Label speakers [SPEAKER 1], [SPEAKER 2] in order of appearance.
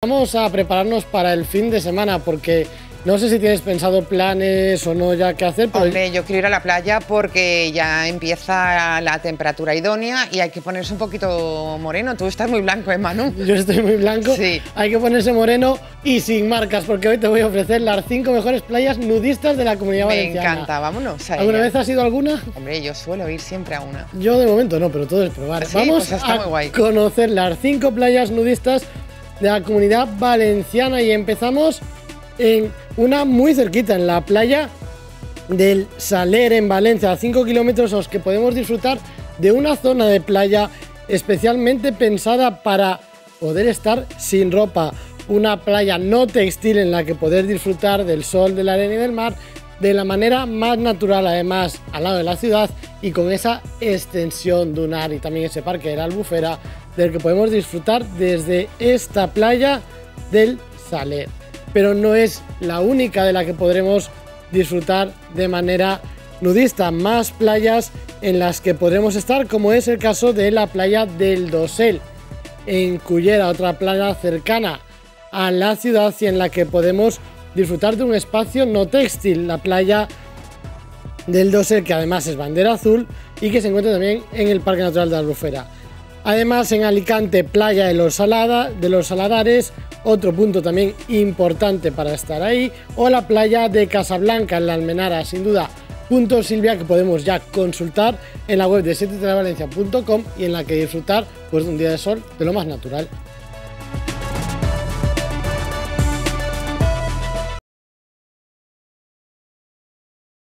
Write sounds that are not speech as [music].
[SPEAKER 1] Vamos a prepararnos para el fin de semana porque no sé si tienes pensado planes o no ya qué hacer.
[SPEAKER 2] Pero... Hombre, yo quiero ir a la playa porque ya empieza la temperatura idónea y hay que ponerse un poquito moreno. Tú estás muy blanco, ¿eh, Manu? [laughs]
[SPEAKER 1] Yo estoy muy blanco.
[SPEAKER 2] Sí.
[SPEAKER 1] Hay que ponerse moreno y sin marcas porque hoy te voy a ofrecer las cinco mejores playas nudistas de la comunidad valenciana.
[SPEAKER 2] Me encanta, vámonos.
[SPEAKER 1] ¿Alguna vez has ido a alguna?
[SPEAKER 2] Hombre, yo suelo ir siempre a una.
[SPEAKER 1] Yo de momento no, pero todo es probar.
[SPEAKER 2] Vamos
[SPEAKER 1] pues
[SPEAKER 2] a
[SPEAKER 1] conocer las cinco playas nudistas de la comunidad valenciana y empezamos en una muy cerquita, en la playa del Saler en Valencia, a 5 kilómetros los que podemos disfrutar de una zona de playa especialmente pensada para poder estar sin ropa, una playa no textil en la que poder disfrutar del sol, de la arena y del mar de la manera más natural, además al lado de la ciudad y con esa extensión dunar y también ese parque de la Albufera del que podemos disfrutar desde esta playa del Saler. Pero no es la única de la que podremos disfrutar de manera nudista. Más playas en las que podremos estar, como es el caso de la playa del Dosel, en Cullera, otra playa cercana a la ciudad y en la que podemos disfrutar de un espacio no textil, la playa del Dosel, que además es bandera azul y que se encuentra también en el Parque Natural de la Albufera. Además, en Alicante, playa de los, de los Saladares, otro punto también importante para estar ahí, o la playa de Casablanca, en la Almenara, sin duda, punto Silvia que podemos ya consultar en la web de 7 y en la que disfrutar pues, de un día de sol de lo más natural.